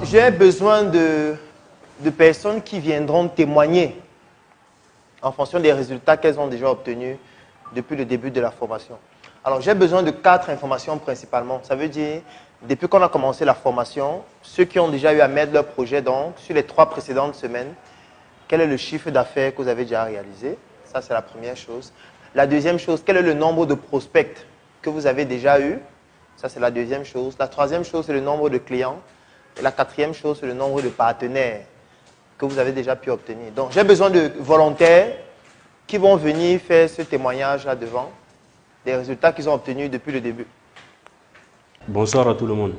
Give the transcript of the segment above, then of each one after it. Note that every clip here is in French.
J'ai besoin de, de personnes qui viendront témoigner en fonction des résultats qu'elles ont déjà obtenus depuis le début de la formation. Alors, j'ai besoin de quatre informations principalement. Ça veut dire, depuis qu'on a commencé la formation, ceux qui ont déjà eu à mettre leur projet, donc, sur les trois précédentes semaines, quel est le chiffre d'affaires que vous avez déjà réalisé? Ça, c'est la première chose. La deuxième chose, quel est le nombre de prospects que vous avez déjà eu? Ça, c'est la deuxième chose. La troisième chose, c'est le nombre de clients. Et la quatrième chose, c'est le nombre de partenaires que vous avez déjà pu obtenir. Donc, j'ai besoin de volontaires qui vont venir faire ce témoignage là devant, des résultats qu'ils ont obtenus depuis le début. Bonsoir à tout le monde.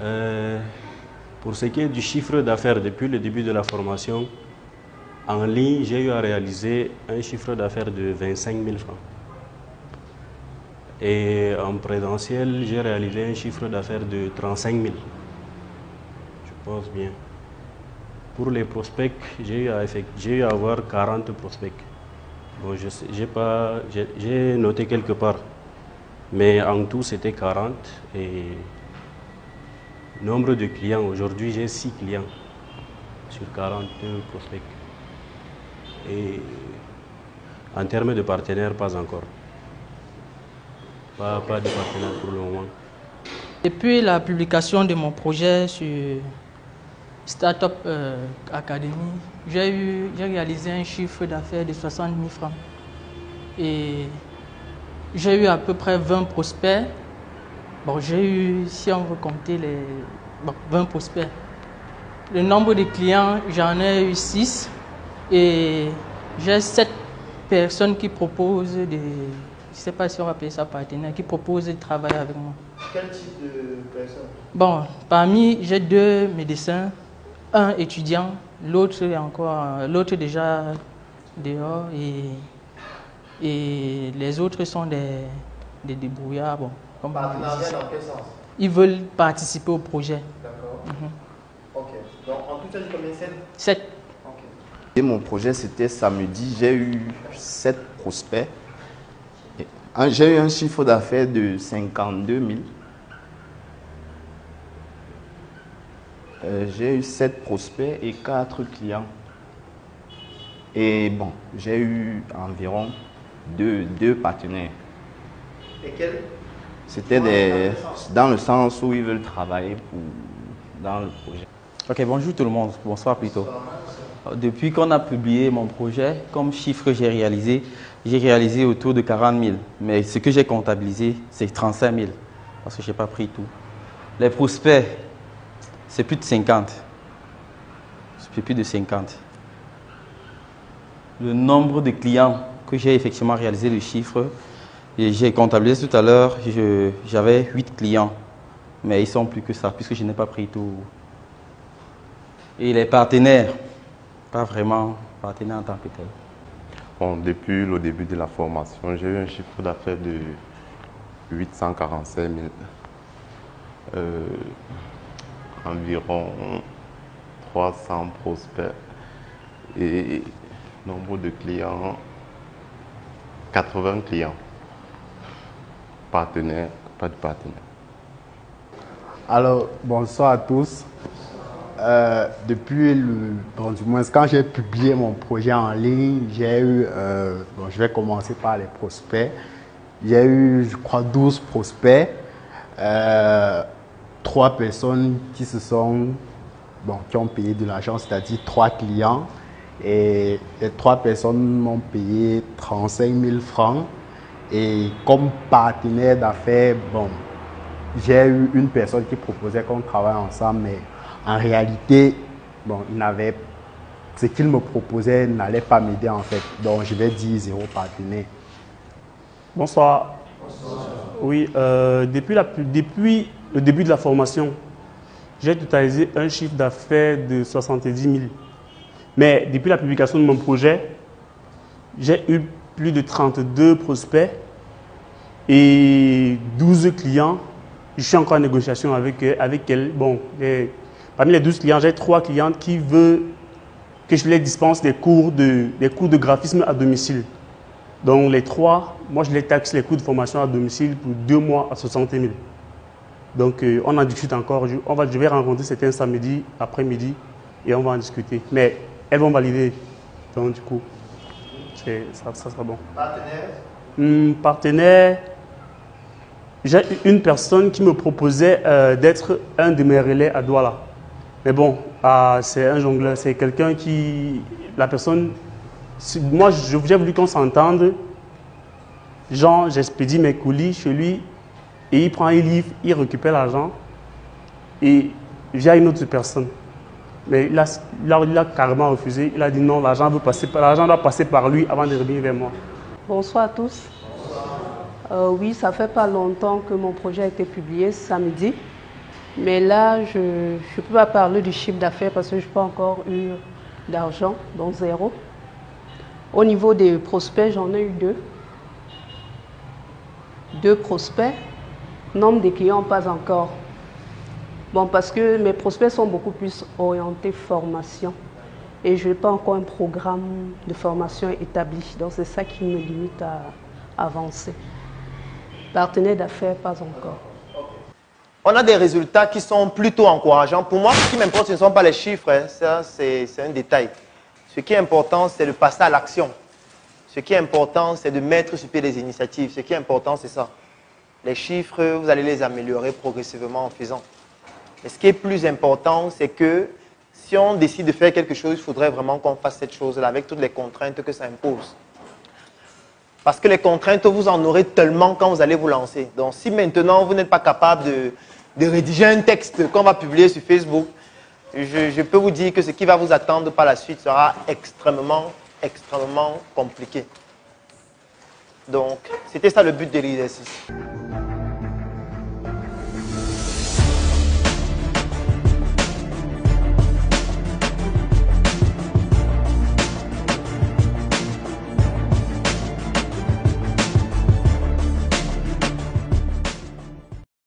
Euh, pour ce qui est du chiffre d'affaires depuis le début de la formation, en ligne, j'ai eu à réaliser un chiffre d'affaires de 25 000 francs. Et en présentiel, j'ai réalisé un chiffre d'affaires de 35 000. Pense bien. Pour les prospects, j'ai eu, à eu à avoir 40 prospects. Bon, j'ai noté quelque part. Mais en tout, c'était 40. Et nombre de clients, aujourd'hui, j'ai 6 clients sur 42 prospects. Et en termes de partenaires, pas encore. Pas, pas de partenaires pour le moment. Depuis la publication de mon projet sur Startup euh, Academy, j'ai réalisé un chiffre d'affaires de 60 000 francs. Et j'ai eu à peu près 20 prospects. Bon, j'ai eu, si on veut compter les 20 prospects. Le nombre de clients, j'en ai eu 6. Et j'ai 7 personnes qui proposent des je ne sais pas si on va appeler ça partenaire, qui propose de travailler avec moi. Quel type de personnes? Bon, parmi, j'ai deux médecins, un étudiant, l'autre encore, l'autre déjà dehors et, et les autres sont des, des débrouillards. Bon, comme dans quel sens Ils veulent participer au projet. D'accord. Mhm. Ok. Donc en tout, tu as combien 7 7. Ok. Et mon projet, c'était samedi. J'ai eu 7 prospects j'ai eu un chiffre d'affaires de 52 000. Euh, j'ai eu 7 prospects et 4 clients. Et bon, j'ai eu environ 2, partenaires. Et quels C'était des, dans le sens où ils veulent travailler pour, dans le projet. Ok, bonjour tout le monde. Bonsoir plutôt. Depuis qu'on a publié mon projet, comme chiffre j'ai réalisé, j'ai réalisé autour de 40 000. Mais ce que j'ai comptabilisé, c'est 35 000. Parce que je n'ai pas pris tout. Les prospects, c'est plus de 50. C'est plus de 50. Le nombre de clients que j'ai effectivement réalisé le chiffre, j'ai comptabilisé tout à l'heure, j'avais 8 clients. Mais ils sont plus que ça, puisque je n'ai pas pris tout. Et les partenaires, pas vraiment partenaires en tant que tel depuis le début de la formation, j'ai eu un chiffre d'affaires de 845 000. Euh, environ 300 prospects et nombre de clients, 80 clients. Partenaires, pas de partenaires. Alors, bonsoir à tous. Euh, depuis le, bon, du moins quand j'ai publié mon projet en ligne, j'ai eu, euh, bon, je vais commencer par les prospects. J'ai eu, je crois, 12 prospects, euh, trois personnes qui se sont, bon, qui ont payé de l'argent, c'est-à-dire trois clients. Et les trois personnes m'ont payé 35 000 francs. Et comme partenaire d'affaires, bon, j'ai eu une personne qui proposait qu'on travaille ensemble, mais en réalité, bon, il n'avait, ce qu'il me proposait n'allait pas m'aider en fait. Donc je vais dire zéro partenaire. Bonsoir. Oui, euh, depuis, le début de la formation, j'ai totalisé un chiffre d'affaires de 70 000. Mais depuis la publication de mon projet, j'ai eu plus de 32 prospects et 12 clients. Je suis encore en négociation avec, avec elles. Bon, Parmi les 12 clients, j'ai trois clientes qui veulent que je les dispense des cours de, des cours de graphisme à domicile. Donc les trois, moi je les taxe les coûts de formation à domicile pour deux mois à 60 000. Donc, euh, on en discute encore. Je, on va, je vais rencontrer certains samedi après-midi et on va en discuter. Mais elles vont valider. Donc, du coup, ça, ça sera bon. Partenaire? Hum, Partenaire. J'ai une personne qui me proposait euh, d'être un de mes relais à Douala. Mais bon, ah, c'est un jongleur, c'est quelqu'un qui. La personne. Moi, j'ai voulu qu'on s'entende. Jean, j'expédie mes colis chez lui et il prend un livre, il récupère l'argent et via une autre personne. Mais il a, il a, carrément refusé. Il a dit non, l'argent doit passer par lui avant de revenir vers moi. Bonsoir à tous. Euh, oui, ça fait pas longtemps que mon projet a été publié samedi. Mais là, je ne peux pas parler du chiffre d'affaires parce que je n'ai pas encore eu d'argent, donc zéro. Au niveau des prospects, j'en ai eu deux. Deux prospects. Nombre de clients, pas encore. Bon, parce que mes prospects sont beaucoup plus orientés formation. Et je n'ai pas encore un programme de formation établi. Donc c'est ça qui me limite à avancer. Partenaire d'affaires, pas encore. On a des résultats qui sont plutôt encourageants. Pour moi, ce qui m'importe, ce ne sont pas les chiffres. Hein. Ça, c'est un détail. Ce qui est important, c'est de passer à l'action. Ce qui est important, c'est de mettre sur pied des initiatives. Ce qui est important, c'est ça. Les chiffres, vous allez les améliorer progressivement en faisant. Et ce qui est plus important, c'est que si on décide de faire quelque chose, il faudrait vraiment qu'on fasse cette chose-là avec toutes les contraintes que ça impose. Parce que les contraintes, vous en aurez tellement quand vous allez vous lancer. Donc si maintenant vous n'êtes pas capable de, rédiger un texte qu'on va publier sur Facebook, je, peux vous dire que ce qui va vous attendre par la suite sera extrêmement, extrêmement compliqué. Donc, c'était ça le but de l'exercice.